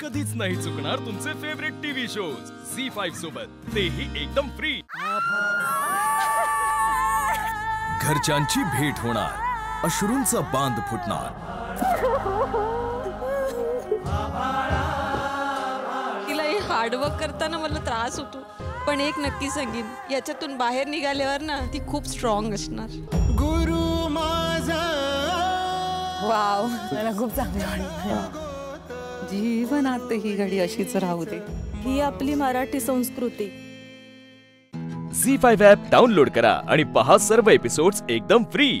कधीच नाही चुकणार तुमचे favourite TV shows C five सोबत. तेही एकदम फ्री घरच्यांची भेट होणार. अश्रूंचा बांध फुटणार. तिला हे हार्डवर्क करताना मला त्रास होतो. पण एक नक्की सांगेन याच्यातून बाहेर निघाल्यावर ना ती खूप स्ट्रॉंग असणार. गुरु माझा. वाव मला खूप चांगलं वाटलं. जीवनात ही घडी अशीच राहू दे. ही आपली मराठी संस्कृती. झी फाईव्ह ॲप डाउनलोड करा आणि पहा सर्व एपिसोड्स एकदम फ्री.